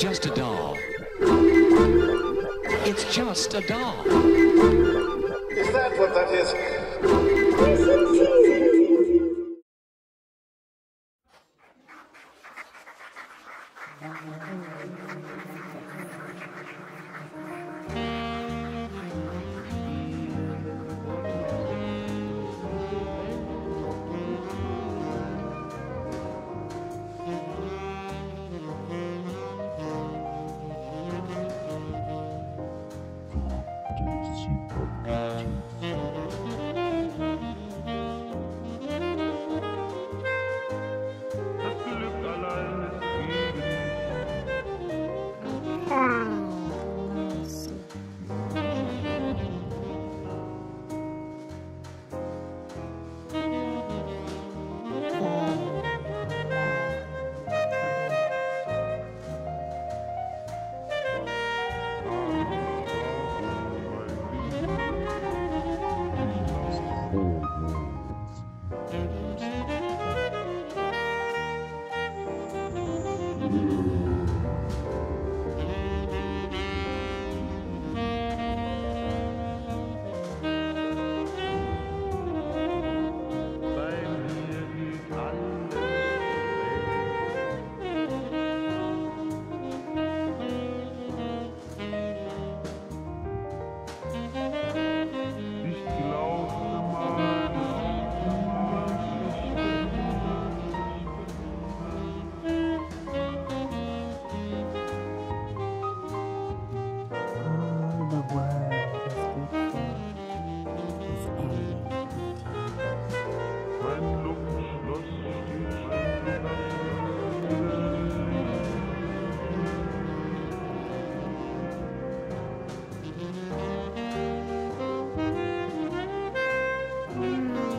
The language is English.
just a doll. It's just a doll. Is that what that is? Bei mm -hmm.